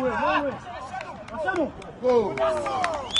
Vamos, vamos, vamos, Passamos. Gol.